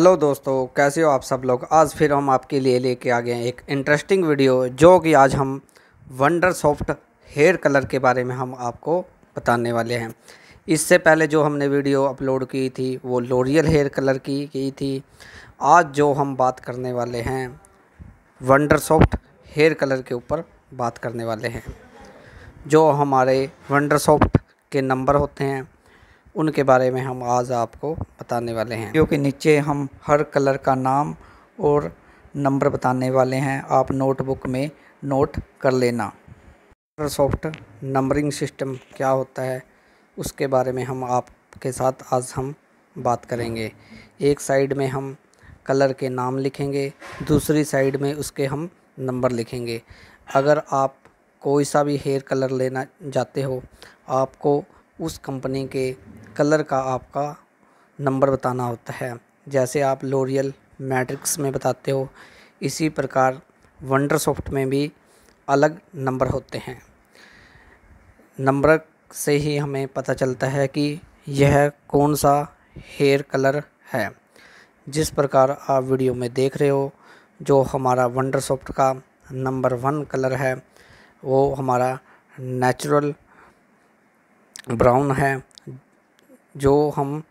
Hello दोस्तों, कैसे हो आप सब लोग? आज फिर हम आपके लिए लेके आ गए हैं एक इंटरेस्टिंग वीडियो जो कि आज हम वंडर सॉफ्ट हेयर कलर के बारे में हम आपको बताने वाले हैं। इससे पहले जो हमने वीडियो अपलोड की थी, वो लोरियल हेयर कलर की की थी। आज जो हम बात करने वाले हैं वंडर सॉफ्ट हेयर कलर के ऊपर बात करने वाले हैं। जो हमारे वंडर सॉफ्ट के नंबर होते हैं उनके बारे में हम आज आपको बताने वाले हैं। क्योंकि नीचे हम हर कलर का नाम और नंबर बताने वाले हैं। आप नोटबुक में नोट कर लेना। माइक्रोसॉफ्ट नंबरिंग सिस्टम क्या होता है, उसके बारे में हम आपके साथ आज हम बात करेंगे। एक साइड में हम कलर के नाम लिखेंगे, दूसरी साइड में उसके हम नंबर लिखेंगे। अगर आप कोई सा भी हेयर कलर लेना चाहते हो, आपको उस कंपनी के कलर का आपका नंबर बताना होता है। जैसे आप लोरियल मैट्रिक्स में बताते हो, इसी प्रकार वंडर सॉफ्ट में भी अलग नंबर होते हैं। नंबर से ही हमें पता चलता है कि यह कौन सा हेयर कलर है। जिस प्रकार आप वीडियो में देख रहे हो, जो हमारा वंडर सॉफ्ट का नंबर वन कलर है, वो हमारा नेचुरल ब्राउन है। जो हम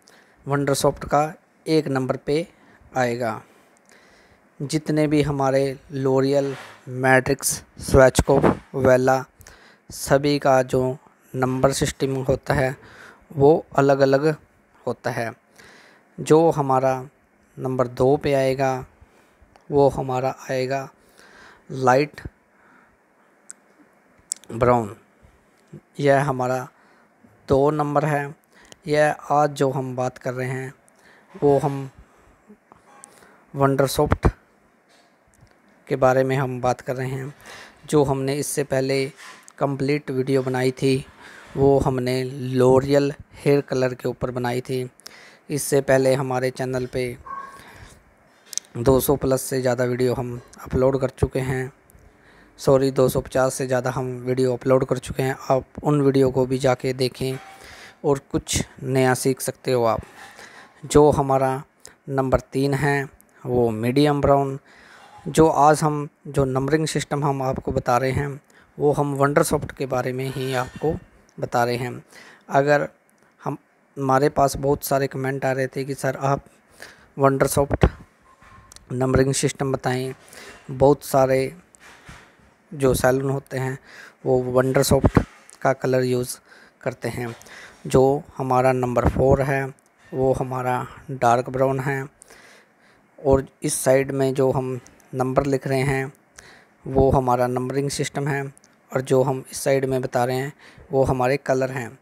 वंडर सॉफ्ट का एक नंबर पे आएगा। जितने भी हमारे लोरियल मैट्रिक्स स्वैचकोप वेला सभी का जो नंबर सिस्टम होता है, वो अलग अलग होता है। जो हमारा नंबर दो पे आएगा, वो हमारा आएगा लाइट ब्राउन यह हमारा दो नंबर है। यह आज जो हम बात कर रहे हैं, वो हम वंडर सॉफ्ट के बारे में हम बात कर रहे हैं। जो हमने इससे पहले कंप्लीट वीडियो बनाई थी, वो हमने लोरियल हेयर कलर के ऊपर बनाई थी। इससे पहले हमारे चैनल पे 200 प्लस से ज़्यादा वीडियो हम अपलोड कर चुके हैं। सॉरी 250 से ज़्यादा हम वीडियो अपलोड कर चुके हैं। आप उन वीडियो को भी जाके देखें। और कुछ नया सीख सकते हो आप। जो हमारा नंबर तीन है, वो मीडियम ब्राउन। जो आज हम, जो नंबरिंग सिस्टम हम आपको बता रहे हैं, वो हम वंडर सॉफ्ट के बारे में ही आपको बता रहे हैं। अगर हम, हमारे पास बहुत सारे कमेंट आ रहे थे कि सर आप वंडर सॉफ्ट नंबरिंग सिस्टम बताएँ। बहुत सारे जो सैलून होते हैं, वो वंडर सॉफ्ट का कलर यूज़ करते हैं। जो हमारा नंबर फोर है, वो हमारा डार्क ब्राउन है। और इस साइड में जो हम नंबर लिख रहे हैं, वो हमारा नंबरिंग सिस्टम है। और जो हम इस साइड में बता रहे हैं, वो हमारे कलर हैं।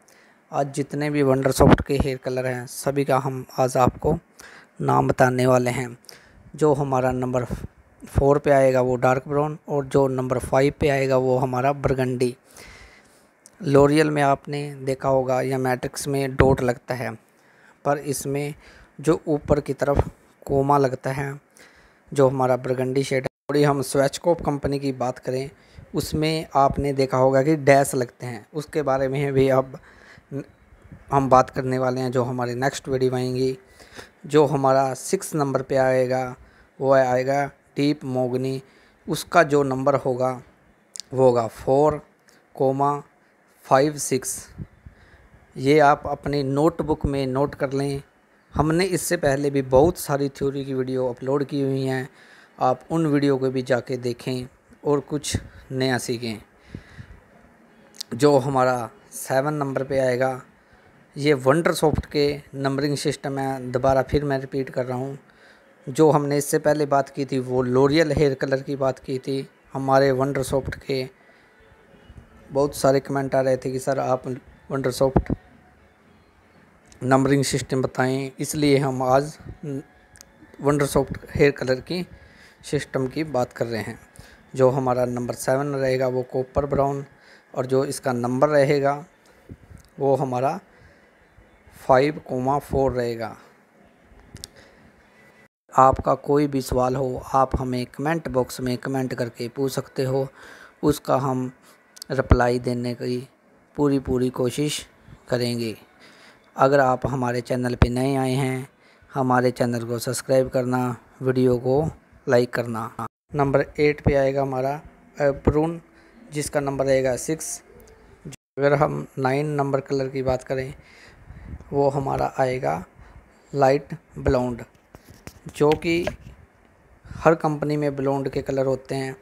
आज जितने भी वंडर सॉफ्ट के हेयर कलर हैं, सभी का हम आज आपको नाम बताने वाले हैं। जो हमारा नंबर फोर पे आएगा वो डार्क ब्राउन, और जो नंबर फाइव पे आएगा वो हमारा बरगंडी। लोरियल में आपने देखा होगा या मैट्रिक्स में डॉट लगता है, पर इसमें जो ऊपर की तरफ़ कोमा लगता है, जो हमारा बरगंडी शेड है थोड़ी हम स्वेचकोप कंपनी की बात करें, उसमें आपने देखा होगा कि डैश लगते हैं। उसके बारे में भी अब हम बात करने वाले हैं, जो हमारे नेक्स्ट वीडियो आएँगी, जो हमारा सिक्स नंबर पे आएगा, वो आएगा डीप मोगनी उसका जो नंबर होगा, वो होगा फोर कोमा फाइव सिक्स। ये आप अपनी नोटबुक में नोट कर लें। हमने इससे पहले भी बहुत सारी थ्योरी की वीडियो अपलोड की हुई हैं। आप उन वीडियो को भी जाके देखें और कुछ नया सीखें। जो हमारा सेवन नंबर पे आएगा। ये वंडर सॉफ्ट के नंबरिंग सिस्टम है। दोबारा फिर मैं रिपीट कर रहा हूँ। जो हमने इससे पहले बात की थी, वो लोरियल हेयर कलर की बात की थी। हमारे वंडर सॉफ्ट के बहुत सारे कमेंट आ रहे थे कि सर आप वंडर सॉफ्ट नंबरिंग सिस्टम बताएँ। इसलिए हम आज वंडरसॉफ्ट हेयर कलर की सिस्टम की बात कर रहे हैं। जो हमारा नंबर सेवन रहेगा, वो कॉपर ब्राउन और जो इसका नंबर रहेगा, वो हमारा फाइव कोमा फोर रहेगा। आपका कोई भी सवाल हो, आप हमें कमेंट बॉक्स में कमेंट करके पूछ सकते हो। उसका हम रिप्लाई देने की पूरी पूरी कोशिश करेंगे। अगर आप हमारे चैनल पर नए आए हैं, हमारे चैनल को सब्सक्राइब करना, वीडियो को लाइक करना। नंबर एट पे आएगा हमारा प्रून जिसका नंबर रहेगा सिक्स। अगर हम नाइन नंबर कलर की बात करें, वो हमारा आएगा लाइट ब्लाउंड जो कि हर कंपनी में ब्लाउंड के कलर होते हैं।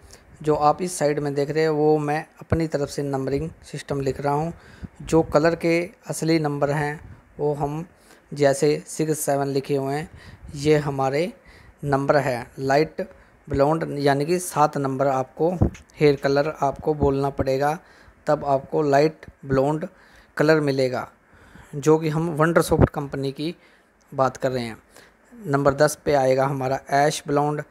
जो आप इस साइड में देख रहे हैं, वो मैं अपनी तरफ़ से नंबरिंग सिस्टम लिख रहा हूँ। जो कलर के असली नंबर हैं, वो हम जैसे सिक्स सेवन लिखे हुए हैं, ये हमारे नंबर है। लाइट ब्लॉन्ड यानी कि सात नंबर आपको हेयर कलर आपको बोलना पड़ेगा। तब आपको लाइट ब्लॉन्ड कलर मिलेगा, जो कि हम वंडर सॉफ्ट कंपनी की बात कर रहे हैं। नंबर दस पे आएगा हमारा ऐश ब्लॉन्ड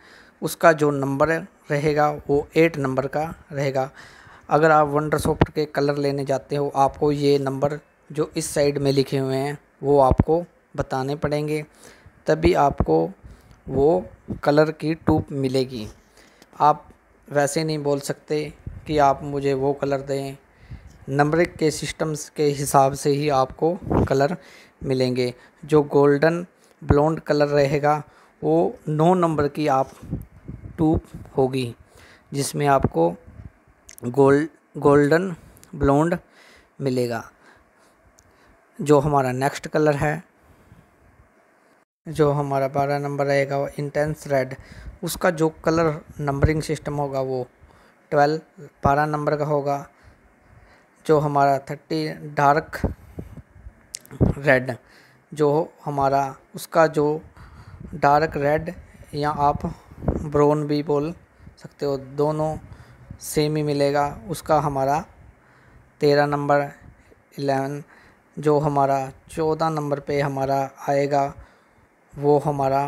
उसका जो नंबर रहेगा, वो एट नंबर का रहेगा। अगर आप वंडर सॉफ्ट के कलर लेने जाते हो, आपको ये नंबर जो इस साइड में लिखे हुए हैं, वो आपको बताने पड़ेंगे। तभी आपको वो कलर की टूप मिलेगी। आप वैसे नहीं बोल सकते कि आप मुझे वो कलर दें। नंबर के सिस्टम्स के हिसाब से ही आपको कलर मिलेंगे। जो गोल्डन ब्लॉन्ड कलर रहेगा, वो नौ नंबर की आप टूब होगी, जिसमें आपको गोल्ड गोल्डन ब्लॉन्ड मिलेगा, जो हमारा नेक्स्ट कलर है, जो हमारा बारह नंबर रहेगा वो इंटेंस रेड। उसका जो कलर नंबरिंग सिस्टम होगा, वो ट्वेल्व, बारह नंबर का होगा, जो हमारा थर्टी डार्क रेड, जो हमारा, उसका जो डार्क रेड, या आप ब्राउन भी बोल सकते हो, दोनों सेम ही मिलेगा। उसका हमारा तेरह नंबर इलेवन जो हमारा चौदह नंबर पे हमारा आएगा, वो हमारा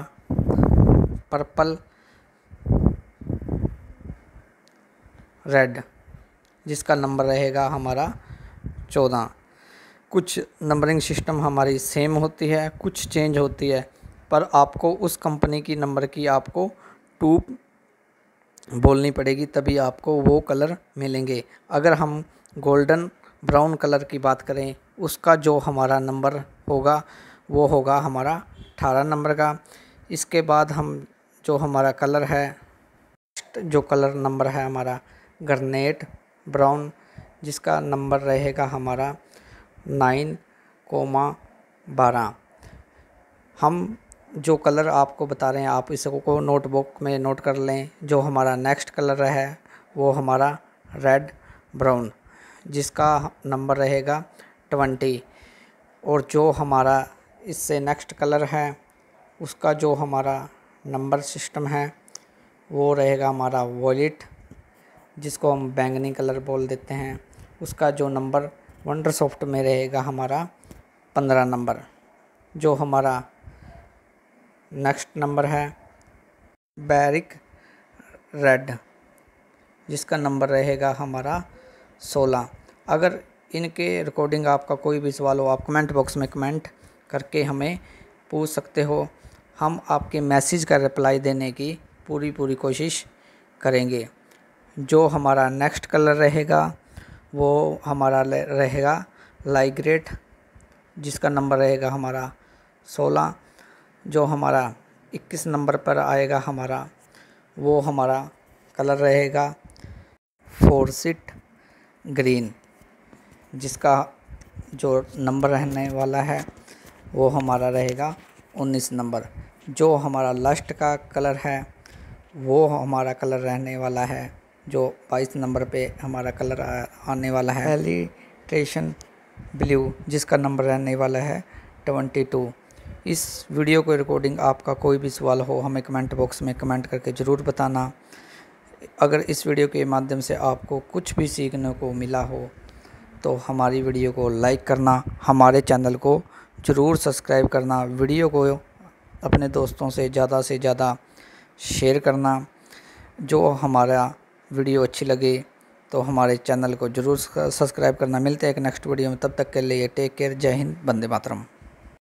पर्पल रेड जिसका नंबर रहेगा हमारा चौदह। कुछ नंबरिंग सिस्टम हमारी सेम होती है, कुछ चेंज होती है, पर आपको उस कंपनी की नंबर की आपको टू बोलनी पड़ेगी, तभी आपको वो कलर मिलेंगे। अगर हम गोल्डन ब्राउन कलर की बात करें, उसका जो हमारा नंबर होगा, वो होगा हमारा अठारह नंबर का। इसके बाद हम जो हमारा कलर है जो कलर नंबर है हमारा गरनेट ब्राउन, जिसका नंबर रहेगा हमारा नाइन कोमा बारह। हम जो कलर आपको बता रहे हैं, आप इसको नोटबुक में नोट कर लें। जो हमारा नेक्स्ट कलर है, वो हमारा रेड ब्राउन जिसका नंबर रहेगा ट्वेंटी और जो हमारा इससे नेक्स्ट कलर है, उसका जो हमारा नंबर सिस्टम है, वो रहेगा हमारा वॉलेट जिसको हम बैंगनी कलर बोल देते हैं। उसका जो नंबर वंडर सॉफ्ट में रहेगा हमारा पंद्रह नंबर जो हमारा नेक्स्ट नंबर है बैरिक रेड, जिसका नंबर रहेगा हमारा सोलह। अगर इनके रिकॉर्डिंग आपका कोई भी सवाल हो, आप कमेंट बॉक्स में कमेंट करके हमें पूछ सकते हो। हम आपके मैसेज का रिप्लाई देने की पूरी पूरी कोशिश करेंगे। जो हमारा नेक्स्ट कलर रहेगा, वो हमारा रहेगा लाइग्रेट जिसका नंबर रहेगा हमारा सोलह। जो हमारा इक्कीस नंबर पर आएगा हमारा, वो हमारा कलर रहेगा फोरसिट ग्रीन, जिसका जो नंबर रहने वाला है, वो हमारा रहेगा उन्नीस नंबर। जो हमारा लास्ट का कलर है, वो हमारा कलर रहने वाला है, जो बाईस नंबर पे हमारा कलर आने वाला है। एलिट्रेशन ब्लू जिसका नंबर रहने वाला है ट्वेंटी टू इस वीडियो को रिकॉर्डिंग आपका कोई भी सवाल हो, हमें कमेंट बॉक्स में कमेंट करके ज़रूर बताना। अगर इस वीडियो के माध्यम से आपको कुछ भी सीखने को मिला हो तो हमारी वीडियो को लाइक करना, हमारे चैनल को ज़रूर सब्सक्राइब करना, वीडियो को अपने दोस्तों से ज़्यादा से ज़्यादा शेयर करना। जो हमारा वीडियो अच्छी लगे तो हमारे चैनल को ज़रूर सब्सक्राइब करना। मिलते हैं एक नेक्स्ट वीडियो में, तब तक के लिए टेक केयर जय हिंद बंदे मातरम।